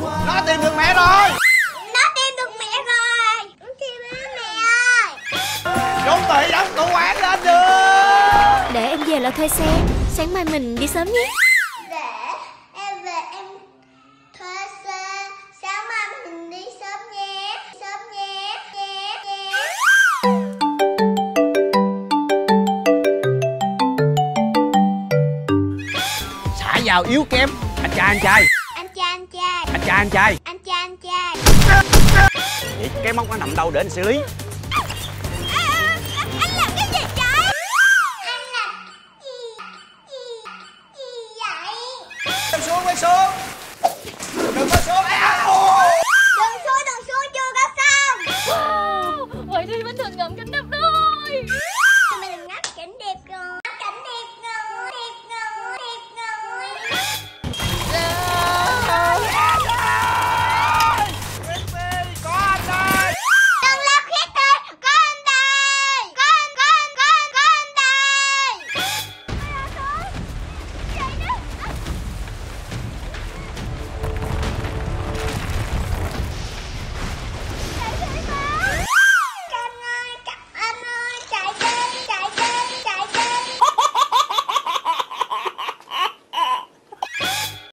nó tìm được mẹ rồi. Nó tìm được mẹ rồi. Con tìm được mẹ ơi. Chuẩn bị đóng tủ quán lên được Để em về lo thuê xe. Sáng mai mình đi sớm nhé. Để em về em thuê xe. Sáng mai mình đi sớm nhé. Sớm nhé. Nhé nhé. Xả vào yếu kém. Anh trai anh trai trai. Anh trai anh trai. Anh trai anh trai. Vậy cái móc nó nằm đâu để anh xử lý? À, à, quay xuống quay xuống.